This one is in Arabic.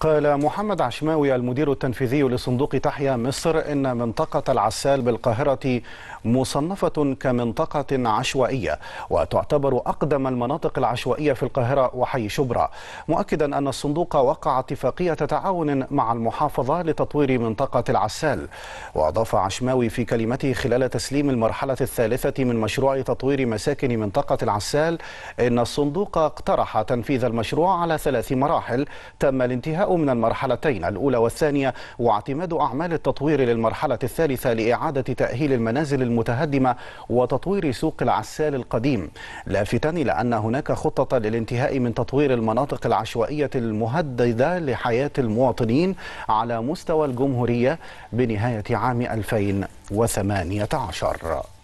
قال محمد عشماوي المدير التنفيذي لصندوق تحيا مصر إن منطقة العسال بالقاهرة مصنفة كمنطقة عشوائية وتعتبر أقدم المناطق العشوائية في القاهرة وحي شبرا. مؤكدا أن الصندوق وقع اتفاقية تعاون مع المحافظة لتطوير منطقة العسال. وأضاف عشماوي في كلمته خلال تسليم المرحلة الثالثة من مشروع تطوير مساكن منطقة العسال إن الصندوق اقترح تنفيذ المشروع على ثلاث مراحل تم الانتهاء من المرحلتين الأولى والثانية واعتماد أعمال التطوير للمرحلة الثالثة لإعادة تأهيل المنازل المتهدمة وتطوير سوق العسال القديم. لافتا إلى أن هناك خطة للانتهاء من تطوير المناطق العشوائية المهددة لحياة المواطنين على مستوى الجمهورية بنهاية عام 2018